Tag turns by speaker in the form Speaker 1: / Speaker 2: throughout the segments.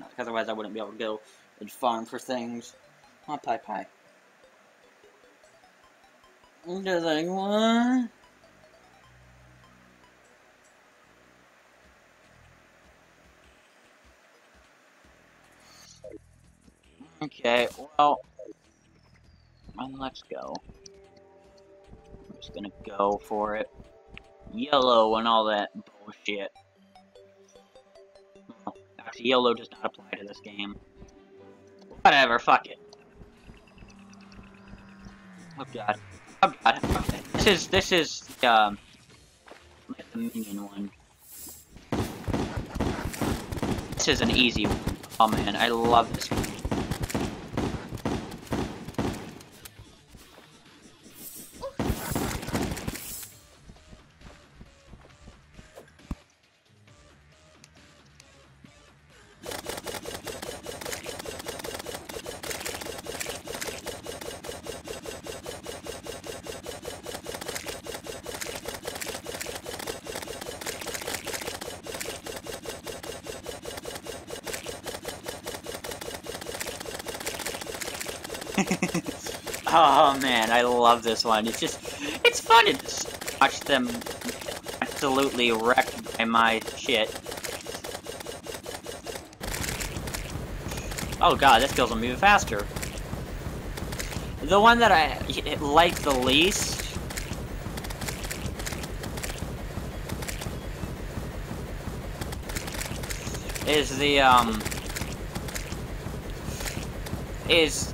Speaker 1: because otherwise I wouldn't be able to go and farm for things. Oh, pie pie. Does anyone? Okay, well, and let's go. I'm just gonna go for it. Yellow and all that bullshit. Actually, yellow does not apply to this game. Whatever, fuck it. Oh god. Oh god. This is, this is, um, like the minion one. This is an easy one. Oh man, I love this. oh man, I love this one. It's just, it's fun to just watch them absolutely wrecked by my shit. Oh god, this kills them even faster. The one that I like the least is the, um, is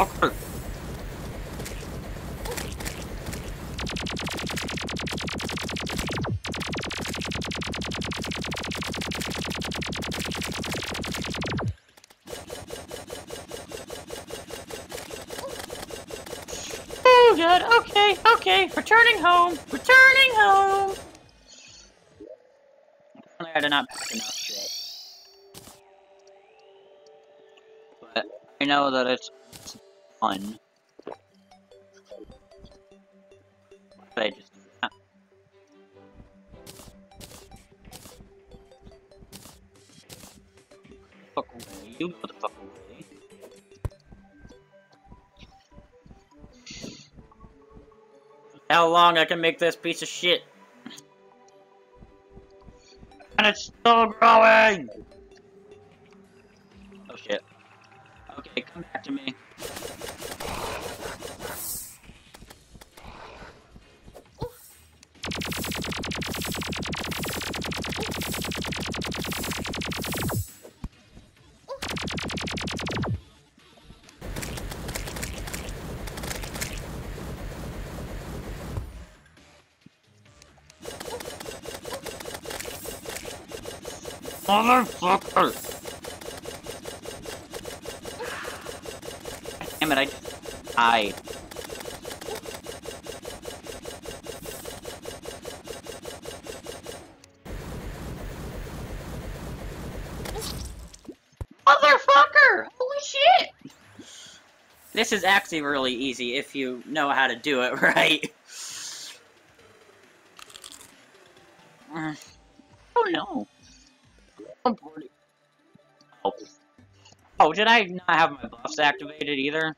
Speaker 1: Motherfucker! Oh god, okay, okay, returning home, returning home! I did not pack enough shit. But I know that it's just? Fuck away, you away. How long I can make this piece of shit? And it's still growing! Oh shit. Okay, come back to me. Motherfucker! Damn it, I died. Motherfucker! Holy shit! This is actually really easy if you know how to do it right. Oh. Did I not have my buffs activated either?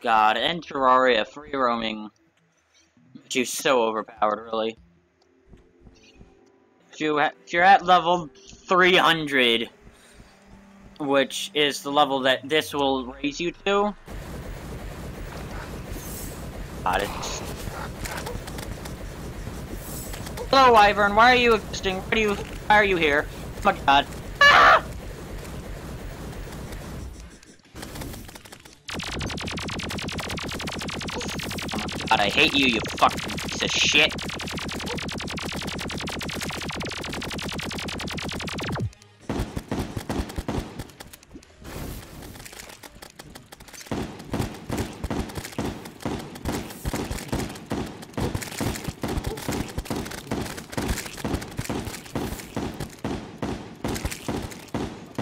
Speaker 1: God, and Terraria free roaming. You so overpowered, really. If you're at level 300, which is the level that this will raise you to. God, it's... Hello, Wyvern. Why are you existing? Why you? Why are you here? Oh my God. Ah! Oh my God, I hate you, you fucking piece of shit.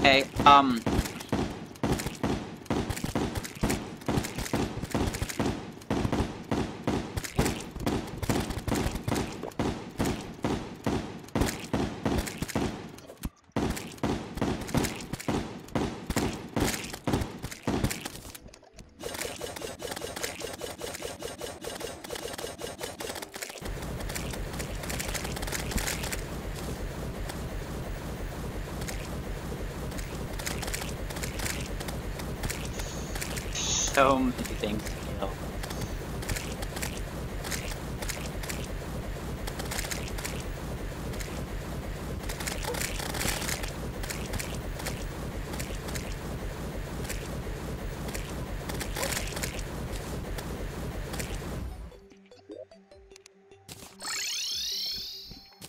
Speaker 1: Okay, um... Many things to.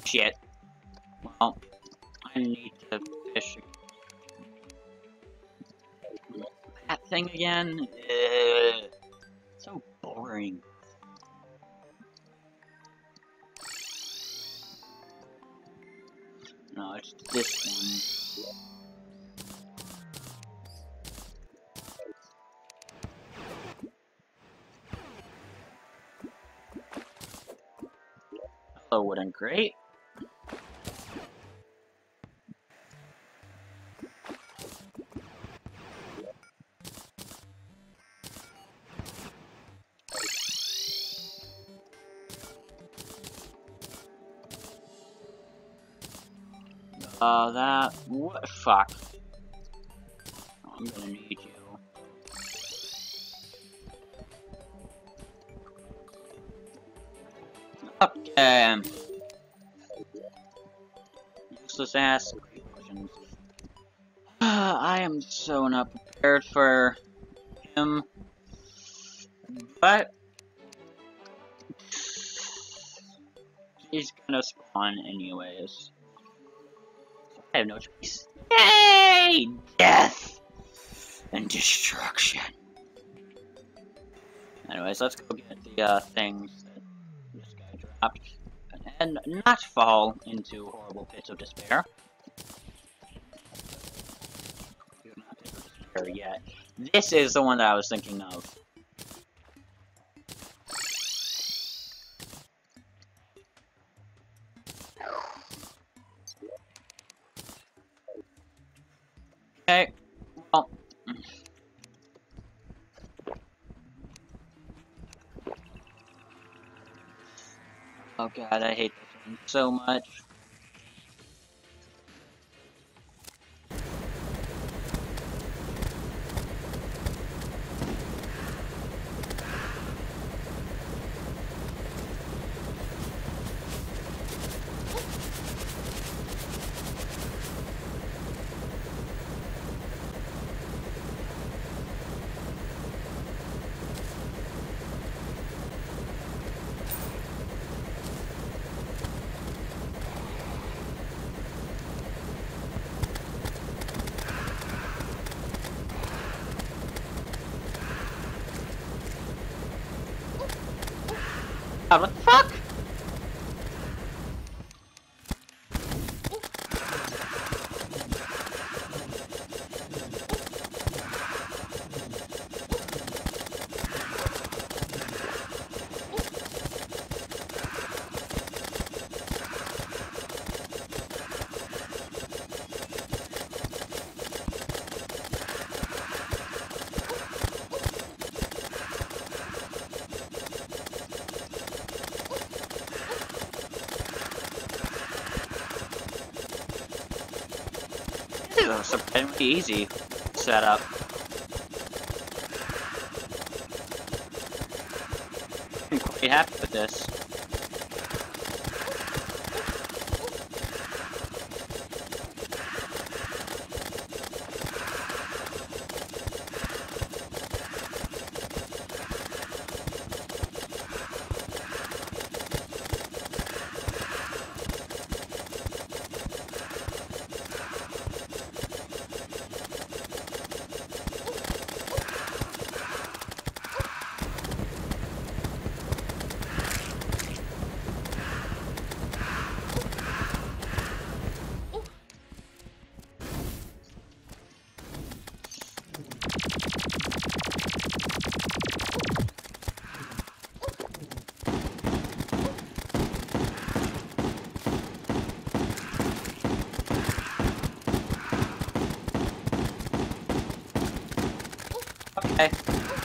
Speaker 1: Shit. Well, I need to fish that thing again. So boring. No, it's this one. Hello, wooden crate. Uh, that... What? Fuck. I'm gonna need you. Okay. Useless ass questions. I am so not prepared for him. But... He's gonna spawn anyways. I have no choice. Yay! Death and destruction. Anyways, let's go get the uh, things that this guy dropped and not fall into horrible pits of despair. Do not despair yet. This is the one that I was thinking of. God, I hate this one so much. What fuck? A surprisingly easy setup. I'm quite happy with this.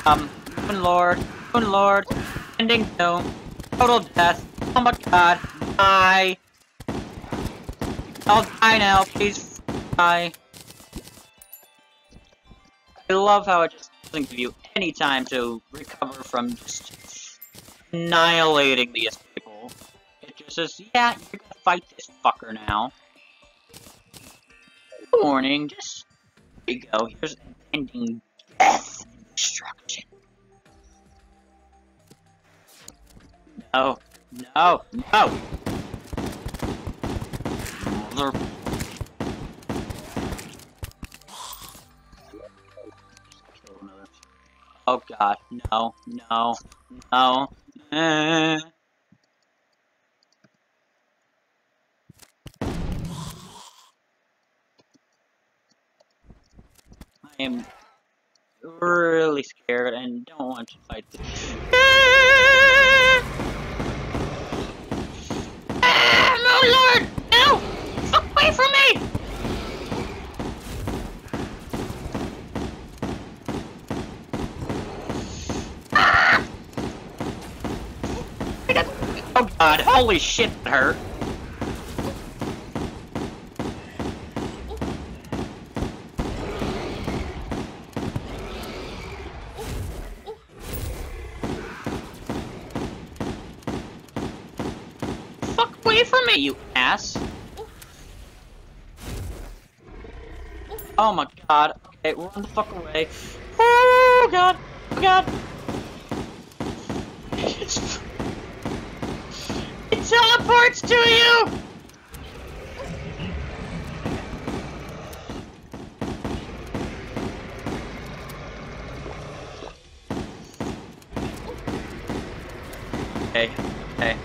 Speaker 1: Um, Moon Lord, Moon Lord, ending doom, total death. Oh my god, die. I'll die now, please die. I love how it just doesn't give you any time to recover from just annihilating these people. It just says, yeah, you're gonna fight this fucker now. Good morning, just there you go. Here's ending No, no, no! Mother. Oh god, no, no, no. Eh. I am really scared and don't want to fight this. Ah, no, Lord! No! Fuck away from me! Ah! Oh god, holy shit, that hurt. Fuck away from me, you Oh my god. Okay, run the fuck away. Oh god! Oh god! It teleports to you! Okay, okay.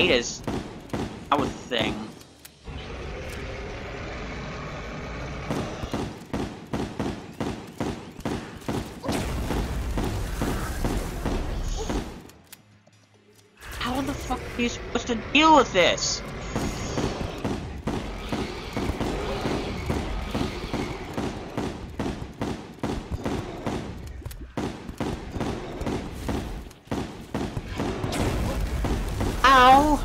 Speaker 1: Hate his our thing. How the fuck are you supposed to deal with this? Ow!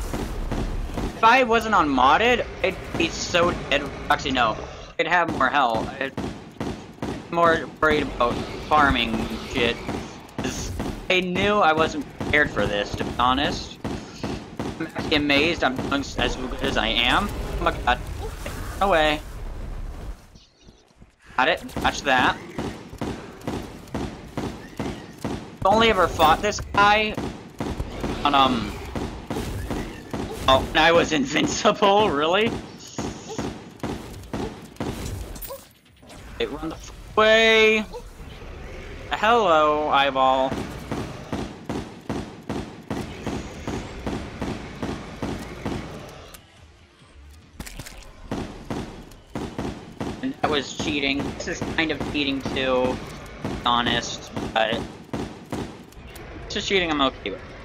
Speaker 1: If I wasn't on modded, I'd be so dead. Actually, no. I'd have more health. I'd more worried about farming shit. I knew I wasn't prepared for this, to be honest. I'm actually amazed I'm doing as good as I am. Oh my god. No way. Got it. Watch that. I've only ever fought this guy on, um... Oh, I was invincible, really? It run the f way. Hello, eyeball. And that was cheating. This is kind of cheating too, honest, but... Is cheating I'm okay with.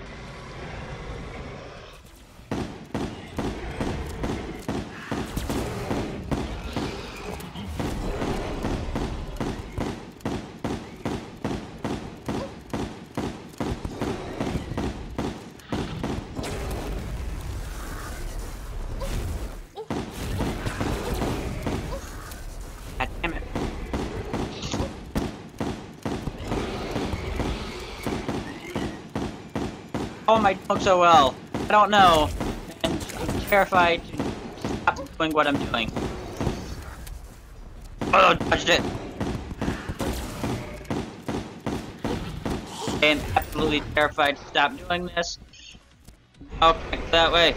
Speaker 1: Am I doing so well? I don't know. And I'm terrified to stop doing what I'm doing. Oh, touched it. I am absolutely terrified to stop doing this. Okay, that way.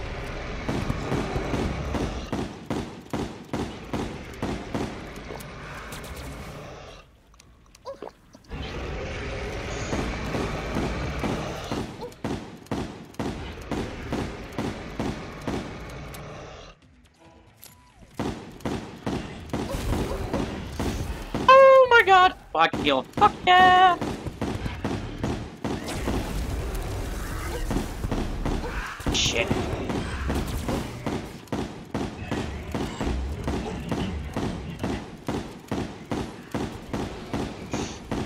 Speaker 1: Fuck heal. Fuck yeah! Shit.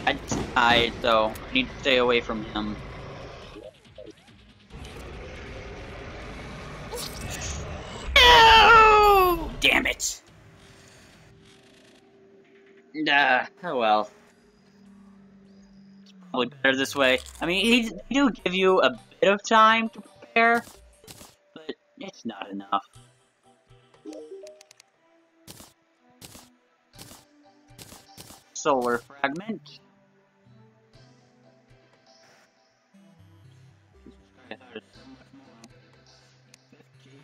Speaker 1: I died, so I need to stay away from him. Damn it! Nah, oh well. Probably better this way. I mean, he, he do give you a bit of time to prepare, but it's not enough. Solar fragment. I thought it was so much more.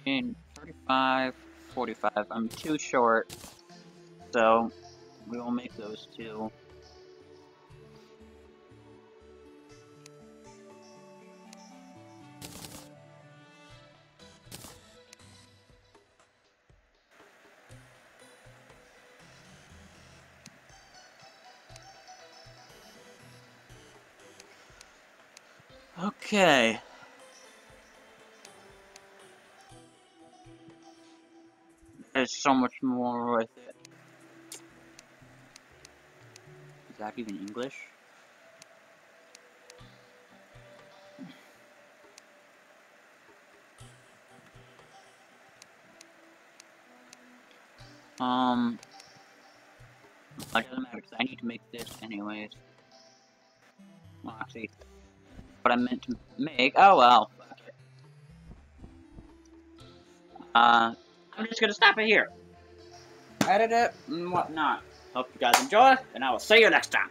Speaker 1: 15, 35, 45. I'm too short, so we will make those two. Okay. There's so much more with it. Is that even English? Um, it doesn't matter because I need to make this anyways. Well, what I meant to make. Oh well. Uh, I'm just gonna stop it here. Edit it and whatnot. Hope you guys enjoy, and I will see you next time.